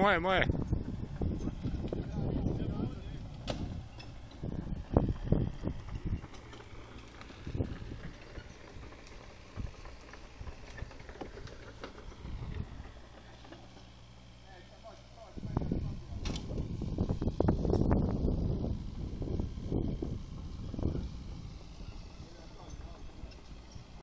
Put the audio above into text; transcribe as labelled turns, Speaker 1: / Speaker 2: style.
Speaker 1: Moé, moé.